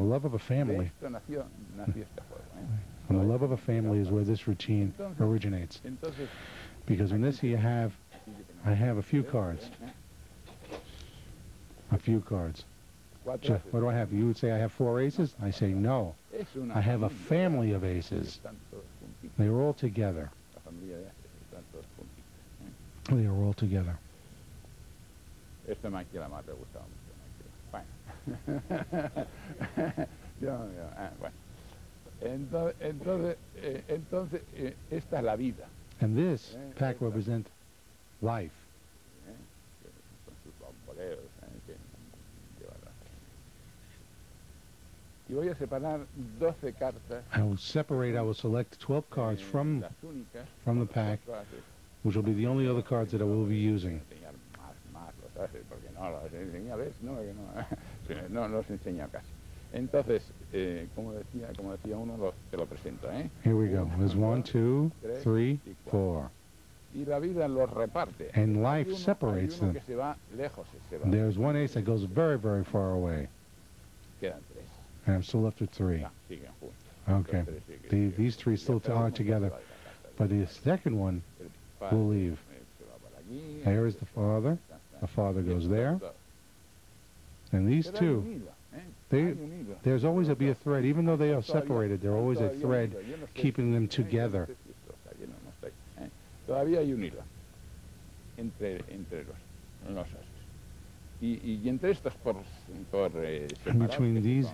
The love of a family, esto nació, nació este juego. from the love of a family is where this routine originates. Because in this you have, I have a few cards, a few cards. What do I have? You would say I have four aces? I say no. I have a family of aces. Están todos juntitos. They are all together. La familia de ases están todos juntitos. They are all together. Esto a Mikey Lamar le gustaba mucho. Mikey. Bueno. Yo, yo, ah, bueno. Entonces, entonces, eh, entonces eh, esta es la vida. And this Eh, pack esa. represents life. ¿eh? Que Con sus bomboleros. que lleva la- Y voy a separar 12 cartas. I will separate, I will select 12 cards from, from the pack, which will be the only other cards that I will be using. enseñar más, más los haces, porque no los enseña, ¿ves? No, que no, Sí, no los enseña casi. Entonces, eh, como decía, como decía uno, lo- te lo presento, ¿eh? Here we go. There's one, two, three, four. Y la vida los reparte. And life separates them. que se va lejos, se va. There's one ace that goes very, very far away. Quedan tres. And I'm still left with three. Siguen juntos. Okay. Los tres siguen, The- these three still are together. se va de la casa. But the second one will leave. eh, se va para allí, Here is the father. The father goes there. And these Pero hay un two, ¿eh? they- Hay un hilo. there's always a, be a thread. Even though they are separated, there's always a thread hilo. Yo no sé keeping them si- yo no together. sé si esto está lleno o no está lleno, ¿eh? Todavía hay un hilo entre, entre los, los. Y, y entre estos por, por eh, separado, between these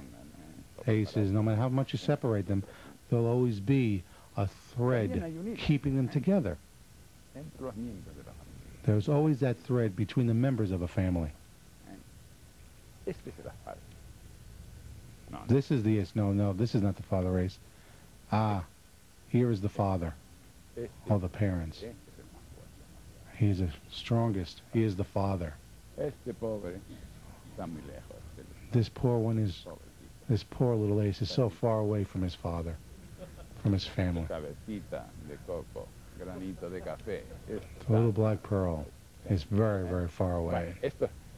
¿eh? Aces, no matter how much you separate them, there'll always be a thread hay un hilo keeping them together. entre los miembros de la familia. There's always that thread between the members of a family. El padre. No, no. This is the. No, no, this is not the father ace. Ah, here is the father, or the parents. este es el más fuerte. He is the strongest. He is the father. Este pobre está muy lejos. el This poor one is, this poor little ace is so far away from his father, from his family. Cabecita de coco, granito de café. The little black pearl is very, very far away.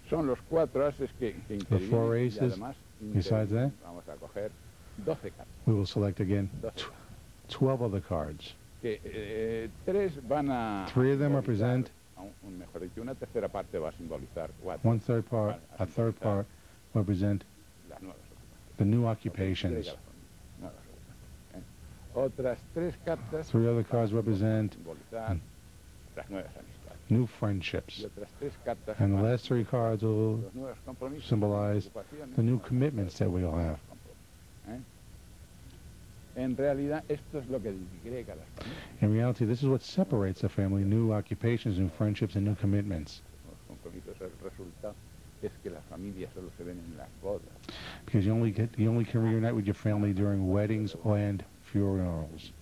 Son los cuatro ases que, que intervienen. four y aces, además intervienen. Vamos a coger 12 cartas. We will select again 12 tw- cartas. 12 other cards. Que eh, tres van a. Three of them represent- Un, un mejor dicho, una tercera parte va a simbolizar cuatro. One third part, a third part represent Las nuevas the new occupations. entrega la familia, nuevas ocupaciones. Otras tres cartas. Three other cards represent las nuevas amistades. New friendships. And the last three cards will symbolize the new commitments that have. disgrega las familias. In reality, this is what separates a family, new occupations, new friendships, and new commitments. Because you only get, you only can reunite with your family during weddings and funerals.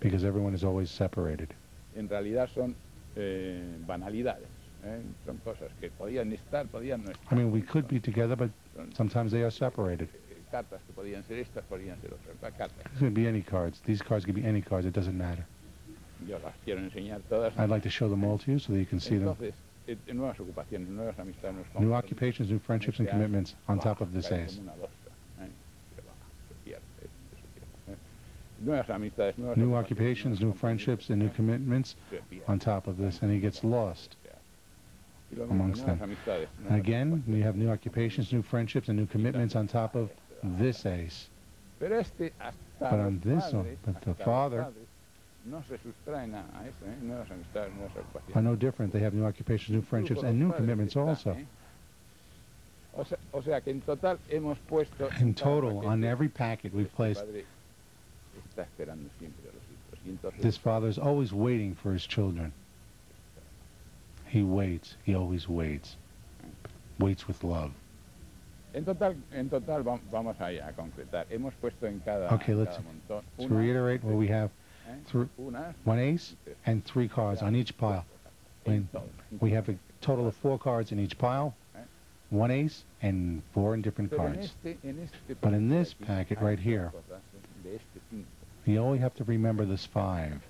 Because everyone is always separated. Realidad son eh, banalidades, ¿eh? son cosas que podían estar, podían no estar. I mean, we could be together, but sometimes they are separated. eh, cartas que podían ser estas, podían ser otras. Cartas, It could be any cards. These cards could be any cards. It doesn't matter. yo las quiero enseñar todas. I'd like to show them all to you so that you can see them. Entonces, eh, eh, nuevas ocupaciones, nuevas amistades, New occupations, new friendships, and commitments on top of this ace. como una losa, ¿eh? Se baja, se pierde, se pierde, ¿eh? Nuevas amistades, nuevas New occupations, new friendships, and new commitments on top of this, and he gets lost. Y lo mismo, amongst them. And again, we have new occupations, new friendships, and new commitments on top of this ace. Pero este hasta But on this one, but the father- padres, no se sustraen a, a eso, ¿eh? nuevas amistades, nuevas ocupaciones. Are no different. They have new occupations, new friendships, and new commitments also. ¿eh? O sea, o sea que en total hemos puesto... In total, on every packet, we've placed está esperando siempre a los hijos. Y entonces, this father's always waiting for his children. He waits. He always waits. Waits with love. En total, en total vamos a, a concretar. Hemos puesto en cada, Okay, let's- cada montón To una, reiterate, what we have ¿eh? one ace and three cards on each pile. We have a total of four cards in each pile, one ace and four in different cards. este, en este But in this packet right here, You only have to remember this five.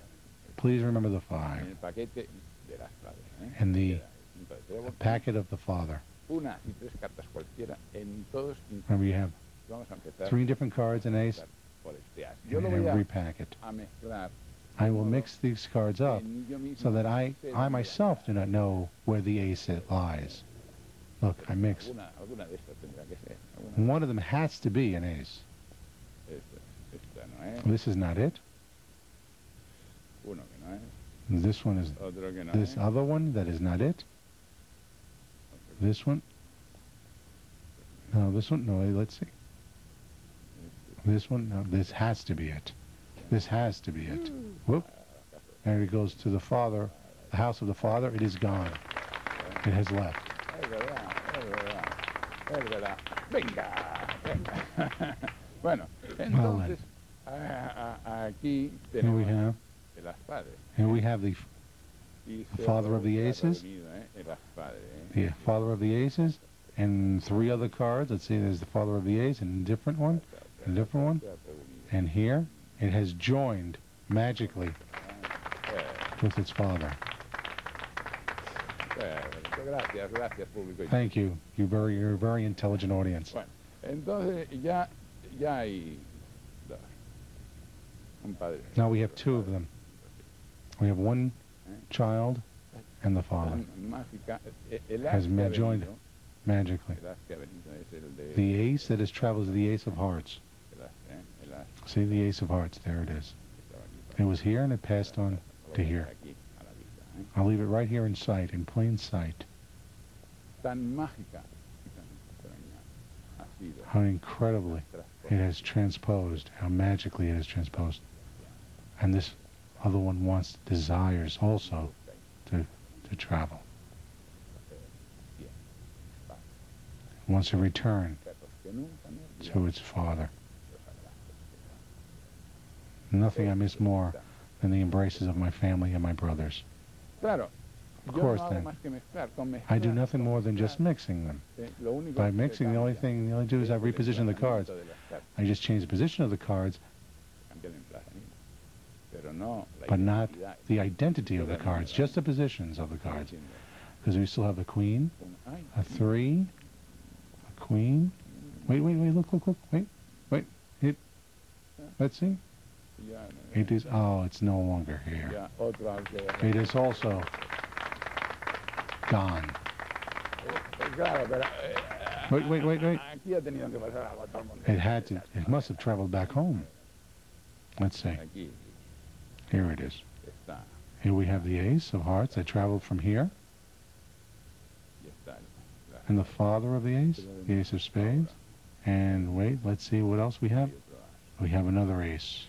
Please remember the five. el paquete de las padres. ¿eh? And the- Queda el cinco de The packet of the father. Una y tres cartas cualquiera en todos Remember, you have vamos a empezar Three different cards, and ace, por este in lo voy a, every packet. I will mix these cards up que ni yo mismo so that I, I myself do not know where the ace lies. Look, I mix. Alguna, alguna de estas tendrá que ser. Alguna, One of them has to be an ace. esta, esta no es. ¿Eh? This is not it. Uno que no es. This one is Otro que no this other one that is not it. This one. No, this one. No, let's see. This one. No, this has to be it. This has to be it. Whoop. There it goes to the father, the house of the father. It is gone. It has left. Venga, venga. bueno, entonces, aquí Here we have. el as padre. Here we have the f- Y The se father of the aces? ¿eh? El as padre. ¿eh? the father of the aces and three other cards. Let's see. There's the father of the ace and a different one. A different one. Se ha reunido. And here it has joined magically with its father. gracias, gracias, público. Thank you. You very, you're a very intelligent audience. Entonces ya, ya hay dos. Un padre. Now we have two of them. We have one child and the father, eh, Has joined. magically. el as que ha venido es el de... The ace that has traveled is the ace of hearts. ¿eh? See the ace of hearts. There it is. que estaba aquí. It was here and it passed on to here. dejar aquí, a la vista, ¿eh? I'll leave it right here in sight, in plain sight. Tan mágica y tan extraña ha sido. How incredibly it has transposed, how magically it has transposed. And this other one wants, desires also to, to travel. Wants to return Perros que nunca me to its father. Nothing I miss more than the embraces of my family and my brothers. Of course, then. más que mezclar, con I do nothing more than just mixing them. By mixing, the only thing, the only do is I reposition the cards. emplazamiento de las cartas, I just change the position of the cards, cambia el emplazamiento. Pero no la but not the identity of the cards, just the positions of the cards. Because we still have a queen, a three, a queen. Wait, wait, wait, look, look, look, wait, wait. It, let's see. It is, oh, it's no longer here. ya otro al que- It is also gone. Eh, eh, Wait, wait, wait, wait. aquí ha tenido que pasar agua todo el mundo. It had to, it must have traveled back home. Let's see. Here it is. Here we have the ace of hearts that traveled from here, y está. la- and the father of the ace, the ace of spades. And wait, let's see what else we have. y otro as. We have another ace.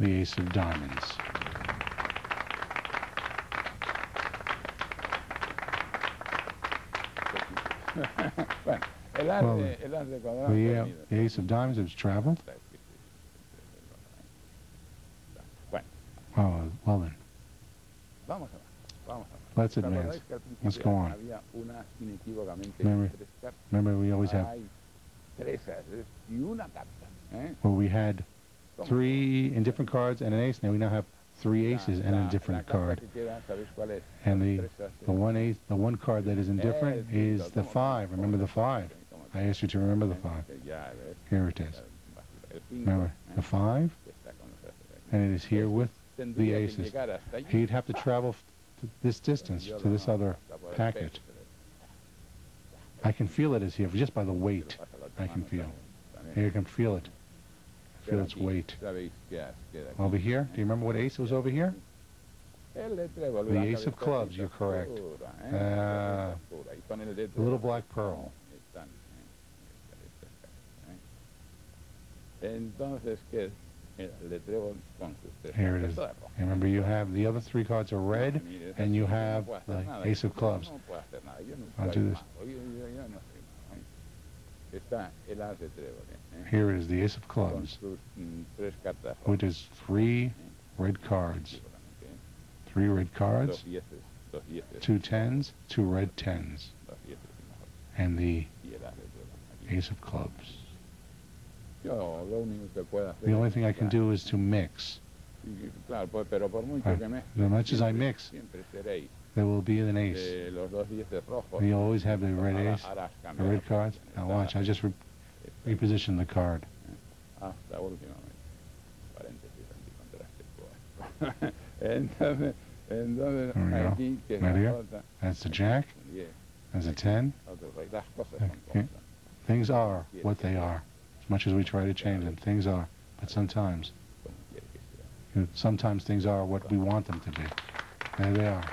The ace of diamonds. Well, de, el as de cuadrado The, uh, the ace of diamonds has traveled. Está escrito. Bueno, Oh, well then, vamos a ver, vamos a ver. Let's ¿Os advance. acordáis que al principio Let's go on. Había una inequívocamente Remember- Remember, we always have, Hay tres ases y una carta. ¿eh? well, we had three in different cards and an ace. Now we now have three aces and a different card. que queda, ¿sabéis cuál es? And the, the one ace, the one card that is indifferent is the five. Remember the five. I asked you to remember the five. que Ya ves, Here it is. Remember ¿eh? the five, que está con los ases ahí. and it is here with. the aces. He'd have to travel this distance to this other packet. I can feel it is here just by the weight. I can feel. Here, you can feel it. Feel its weight. Over here, do you remember what ace was over here? The ace of clubs, you're correct. de The little black pearl. Entonces, ¿qué es? Mira, el de trébol con sus tres Here it is. Remember, you have the other three cards are red, and you sí, yo no have the ace of clubs. No puedo hacer nada, yo no I'll do this. Here is, the ace of clubs, mm, tres cartas rojas, which is three red cards. Three red cards, Dos dieces, dos dieces, two tens, two red tens, dos dieces y mejor. and the Y el as de trébol, aquí. ace of clubs. Yo lo único que puedo hacer The only thing I can do is to mix. Claro, pues, pero por mucho Right. que me As much as I mix, seréis there will be an ace. de los dos dieces rojos. You always have the red ace, the red cards. Now watch, I just re- Reposition the card. hasta últimamente. Paréntesis anticontrástico. entonces, entonces There we go. aquí que Right here. That's the jack. That's a 10. otro rey, las cosas son Okay. Things are what they are. As much as we try to change them, things are. But sometimes, sometimes things are what we want them to be. There they are.